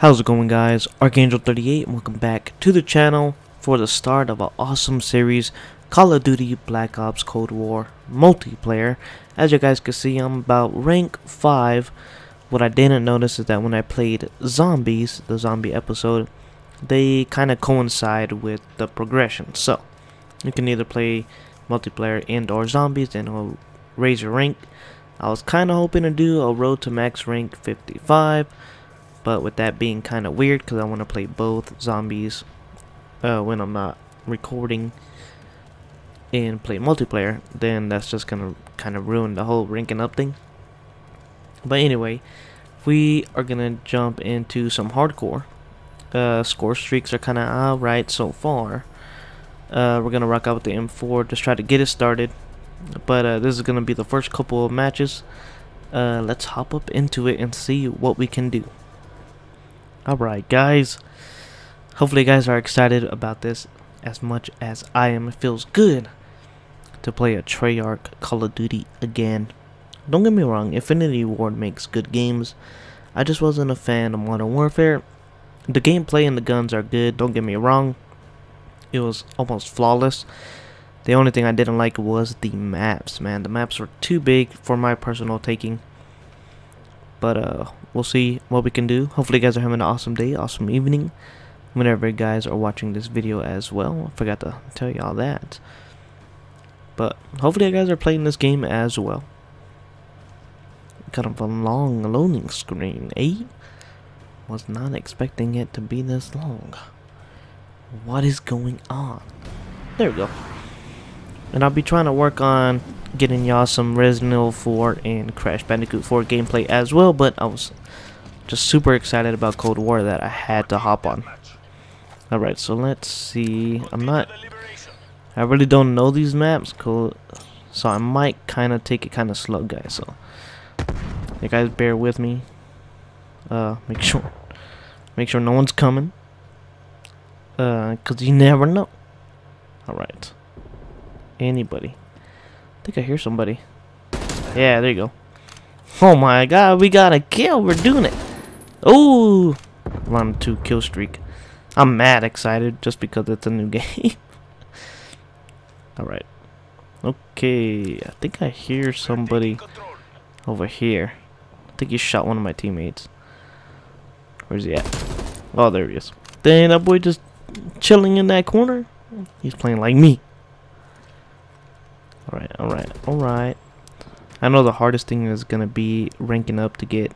How's it going guys? Archangel38 and welcome back to the channel for the start of an awesome series Call of Duty Black Ops Cold War multiplayer. As you guys can see I'm about rank 5. What I didn't notice is that when I played Zombies, the zombie episode, they kind of coincide with the progression. So, you can either play multiplayer and or zombies and it'll raise your rank. I was kind of hoping to do a road to max rank 55 but with that being kind of weird because I want to play both zombies uh, when I'm not recording and play multiplayer then that's just gonna kind of ruin the whole ranking up thing. But anyway we are gonna jump into some hardcore. Uh, score streaks are kind of alright so far. Uh, we're gonna rock out with the M4 just try to get it started. But uh, this is gonna be the first couple of matches. Uh, let's hop up into it and see what we can do Alright guys, hopefully you guys are excited about this as much as I am. It feels good to play a Treyarch Call of Duty again. Don't get me wrong, Infinity Ward makes good games. I just wasn't a fan of Modern Warfare. The gameplay and the guns are good, don't get me wrong. It was almost flawless. The only thing I didn't like was the maps, man. The maps were too big for my personal taking. But uh, we'll see what we can do. Hopefully you guys are having an awesome day, awesome evening. Whenever you guys are watching this video as well. I forgot to tell y'all that. But hopefully you guys are playing this game as well. Kind of a long loading screen, eh? Was not expecting it to be this long. What is going on? There we go. And I'll be trying to work on getting y'all some Resident Evil 4 and Crash Bandicoot 4 gameplay as well, but I was just super excited about Cold War that I had to hop on. Alright, so let's see. I'm not... I really don't know these maps, cool. So I might kind of take it kind of slow, guys. So you guys bear with me. Uh, make sure, make sure no one's coming. Uh, cause you never know. All right. Anybody? I think I hear somebody. Yeah, there you go. Oh my god, we got a kill. We're doing it. Oh, run two kill streak. I'm mad excited just because it's a new game. Alright. Okay, I think I hear somebody over here. I think he shot one of my teammates. Where's he at? Oh, there he is. Dang, that boy just chilling in that corner. He's playing like me. Alright, alright, alright. I know the hardest thing is gonna be ranking up to get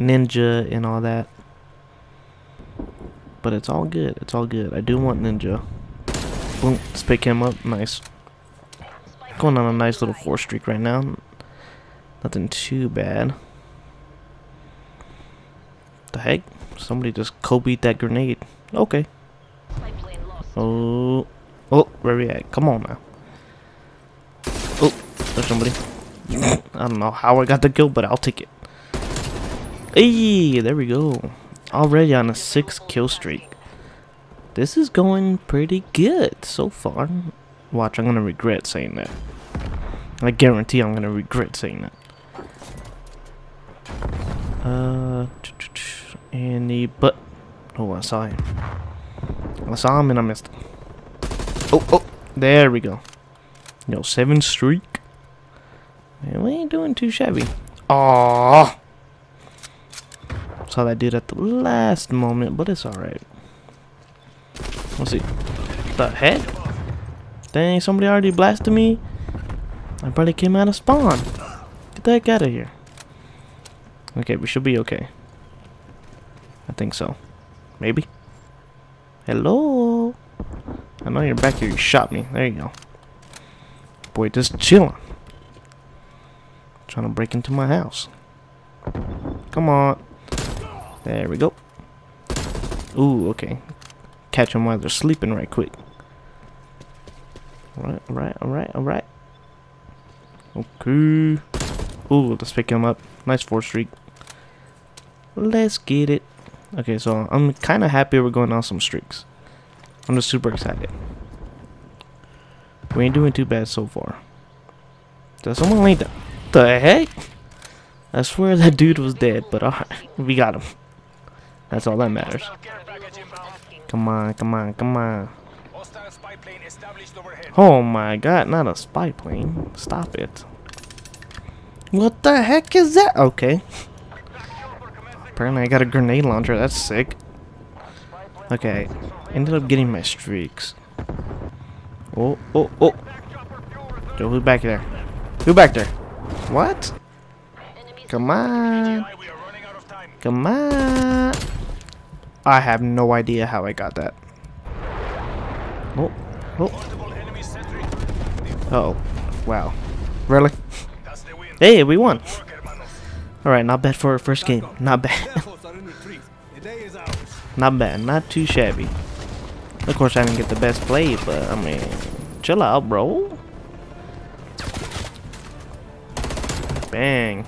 ninja and all that. But it's all good. It's all good. I do want ninja. Boom. Let's pick him up. Nice. Going on a nice little four streak right now. Nothing too bad. The heck? Somebody just Kobe that grenade. Okay. Oh. Oh, where we at? Come on now. Somebody. I don't know how I got the kill, but I'll take it. Hey, there we go. Already on a six kill streak. This is going pretty good so far. Watch, I'm gonna regret saying that. I guarantee I'm gonna regret saying that. Uh, any but oh, I saw him. I saw him and I missed him. Oh, oh, there we go. Yo, seven streak. We ain't doing too shabby. Aww. Saw that dude at the last moment, but it's alright. Let's see. The heck? Dang, somebody already blasted me. I probably came out of spawn. Get the heck out of here. Okay, we should be okay. I think so. Maybe. Hello? I know you're back here. You shot me. There you go boy just chilling. Trying to break into my house. Come on. There we go. Ooh, okay. Catch them while they're sleeping right quick. Alright, alright, alright, alright. Okay. Ooh, let's pick him up. Nice four streak. Let's get it. Okay, so I'm kind of happy we're going on some streaks. I'm just super excited. We ain't doing too bad so far. Does someone lay down? The heck? I swear that dude was dead, but alright, we got him. That's all that matters. Come on, come on, come on. Oh my god, not a spy plane. Stop it. What the heck is that? Okay. Apparently I got a grenade launcher. That's sick. Okay. Ended up getting my streaks. Oh, oh, oh. Yo, who's back there? Who back there? What? Come on. Come on. I have no idea how I got that. Oh, oh. Oh, wow. Really? Hey, we won. Alright, not bad for our first game. Not bad. not bad. Not too shabby. Of course, I didn't get the best play, but I mean, chill out, bro. Bang.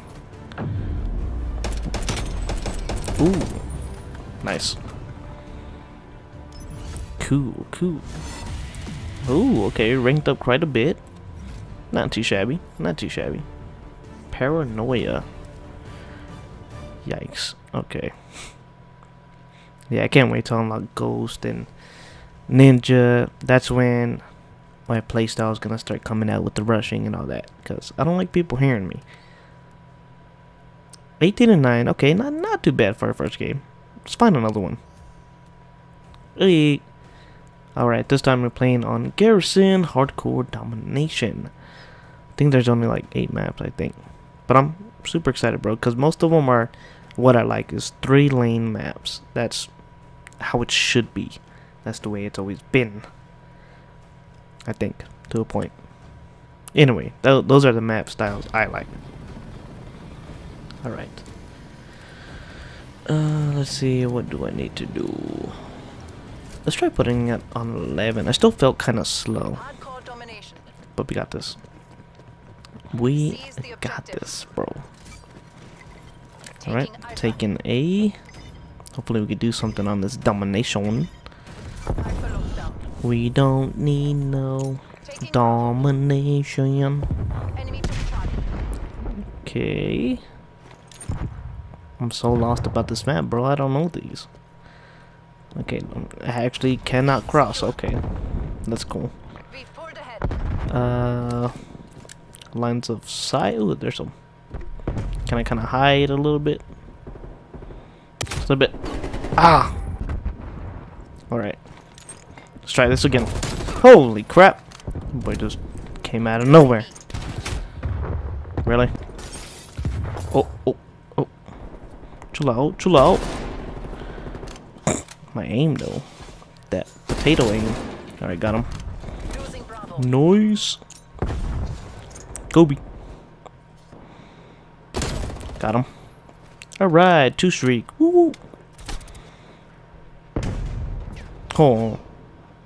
Ooh. Nice. Cool, cool. Ooh, okay, ranked up quite a bit. Not too shabby. Not too shabby. Paranoia. Yikes. Okay. Yeah, I can't wait to unlock Ghost and Ninja. That's when my playstyle is gonna start coming out with the rushing and all that. Cause I don't like people hearing me. 18 and 9. Okay, not not too bad for a first game. Let's find another one. Hey. Alright, this time we're playing on Garrison Hardcore Domination. I think there's only like 8 maps, I think. But I'm super excited, bro, because most of them are what I like is three lane maps. That's how it should be. That's the way it's always been. I think, to a point. Anyway, th those are the map styles I like. Alright. Uh, let's see, what do I need to do? Let's try putting it on 11. I still felt kind of slow. But we got this. We got this, bro. Alright, taking A. Hopefully we can do something on this domination. We don't need no domination. Okay. I'm so lost about this map, bro. I don't know these. Okay, I actually cannot cross. Okay, that's cool. Uh, lines of sight. Ooh, there's some. Can I kind of hide a little bit? Just a bit. Ah. All right. Let's try this again. Holy crap! Boy, just came out of nowhere. Really? Oh, oh. Chill out, chill out. My aim, though. That potato aim. Alright, got him. Noise. Gobi. Got him. Alright, two streak. Woo! Oh.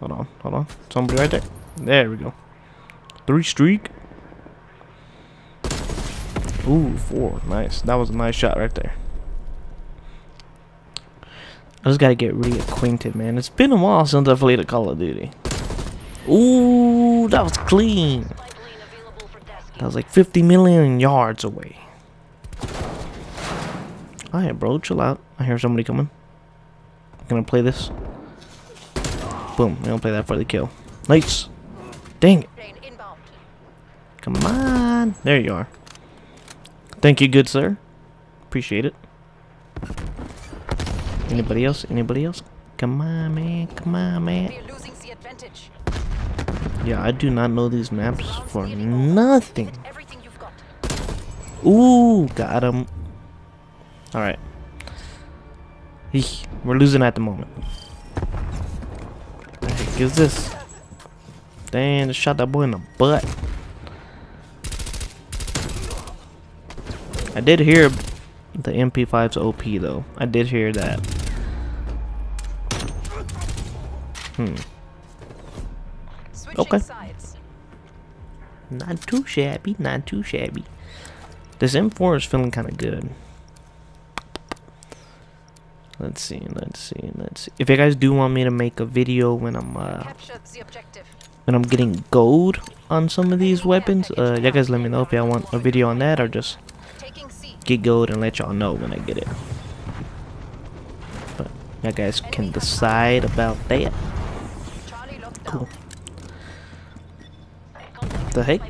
Hold on, hold on. Somebody right there. There we go. Three streak. Ooh, four. Nice. That was a nice shot right there. I just gotta get reacquainted, man. It's been a while since I've played a Call of Duty. Ooh, that was clean. That was like 50 million yards away. Alright, bro, chill out. I hear somebody coming. I'm gonna play this. Boom, I'm gonna play that for the kill. Nice. Dang it. Come on. There you are. Thank you, good sir. Appreciate it. Anybody else? Anybody else? Come on, man. Come on, man. Yeah, I do not know these maps for nothing. Ooh, got him. Alright. We're losing at the moment. What the heck is this? Damn, just shot that boy in the butt. I did hear the MP5's OP though. I did hear that. Hmm. okay. Not too shabby, not too shabby. This M4 is feeling kind of good. Let's see, let's see, let's see. If you guys do want me to make a video when I'm uh, when I'm getting gold on some of these weapons, uh, you guys let me know if y'all want a video on that or just get gold and let y'all know when I get it. But You guys can decide about that. Cool. The heck?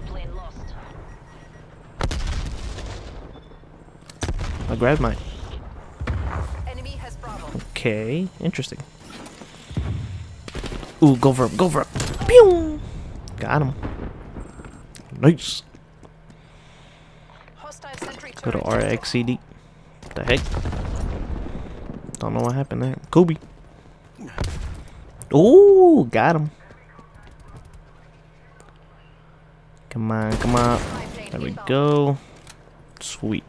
I grabbed mine. Okay, interesting. Ooh, go for him, go for him. Pew! Got him. Nice. Go to RXCD. The heck? Don't know what happened there. Kobe. Ooh, got him. Come on, come on. There we go. Sweet.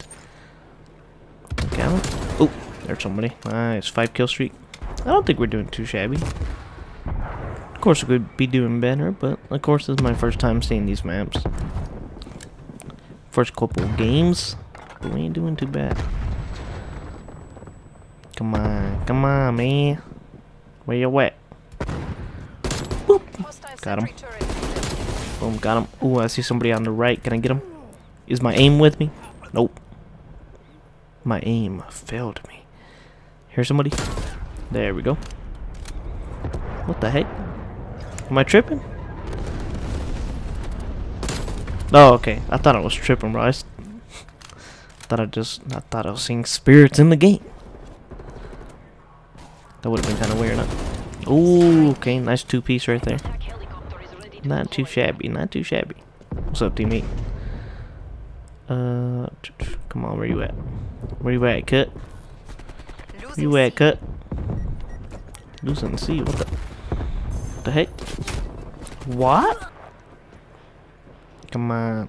Him. Oh, there's somebody. Nice. Five kill streak. I don't think we're doing too shabby. Of course, we could be doing better, but of course, this is my first time seeing these maps. First couple games, but we ain't doing too bad. Come on, come on, man. Where you at? Boop. Got him. Boom, got him. Ooh, I see somebody on the right. Can I get him? Is my aim with me? Nope. My aim failed me. Here's somebody. There we go. What the heck? Am I tripping? Oh, okay. I thought I was tripping, bro. I thought I just, I thought I was seeing spirits in the game. That would have been kind of weird, huh? Ooh, okay. Nice two-piece right there. Not too shabby, not too shabby. What's up, teammate? Uh, come on, where you at? Where you at, cut? Where you at, cut? Losing C, what the? What the heck? What? Come on.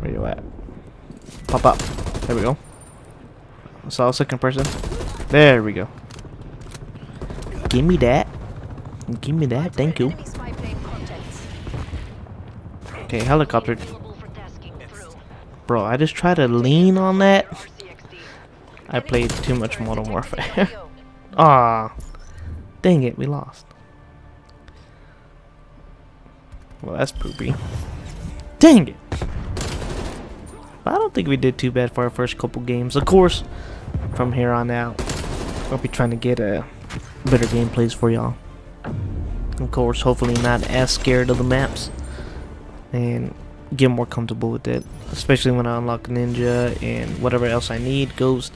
Where you at? Pop up. There we go. Saw a second person. There we go. Give me that. Give me that. Thank you. Okay, helicopter. Bro, I just try to lean on that. I played too much Modern Warfare. Ah, dang it, we lost. Well, that's poopy. Dang it! But I don't think we did too bad for our first couple games. Of course, from here on out, I'll be trying to get a better gameplays for y'all. Of course, hopefully not as scared of the maps. And get more comfortable with it. Especially when I unlock Ninja and whatever else I need, Ghost,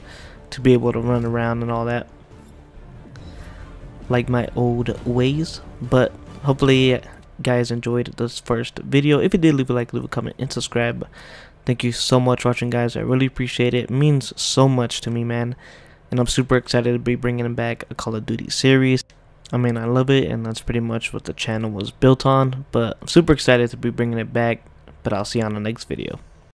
to be able to run around and all that like my old ways. But hopefully guys enjoyed this first video. If you did leave a like leave a comment and subscribe. Thank you so much for watching guys. I really appreciate it. it means so much to me man. And i'm super excited to be bringing back a call of duty series i mean i love it and that's pretty much what the channel was built on but i'm super excited to be bringing it back but i'll see you on the next video